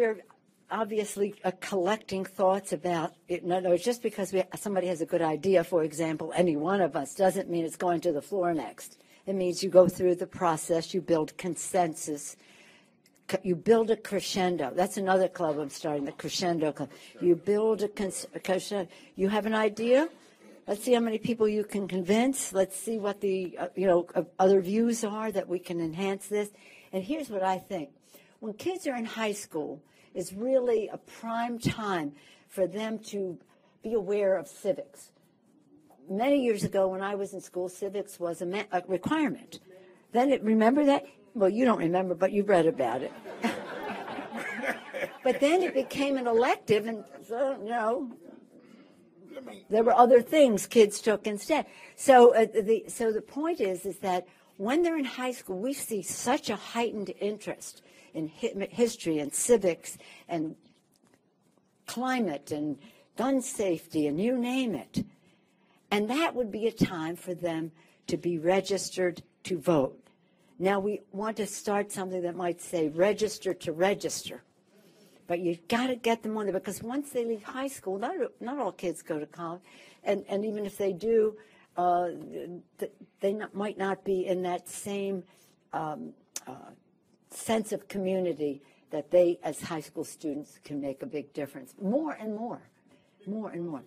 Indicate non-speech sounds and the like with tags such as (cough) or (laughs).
we're obviously uh, collecting thoughts about it. In other words, just because we, somebody has a good idea, for example, any one of us, doesn't mean it's going to the floor next. It means you go through the process, you build consensus, you build a crescendo. That's another club I'm starting, the crescendo club. You build a, crescendo. You have an idea. Let's see how many people you can convince. Let's see what the uh, you know uh, other views are that we can enhance this. And here's what I think: when kids are in high school, is really a prime time for them to be aware of civics. Many years ago, when I was in school, civics was a, ma- a requirement. Then it remember that well, you don't remember, but you read about it. (laughs) but then it became an elective, and so, you know, there were other things kids took instead. So uh, the so the point is is that when they're in high school, we see such a heightened interest in history and civics and climate and gun safety and you name it. And that would be a time for them to be registered to vote. Now we want to start something that might say register to register. But you've got to get them on there because once they leave high school, not, not all kids go to college. And, and even if they do, uh, they not, might not be in that same um, uh, sense of community that they, as high school students, can make a big difference. More and more, more and more.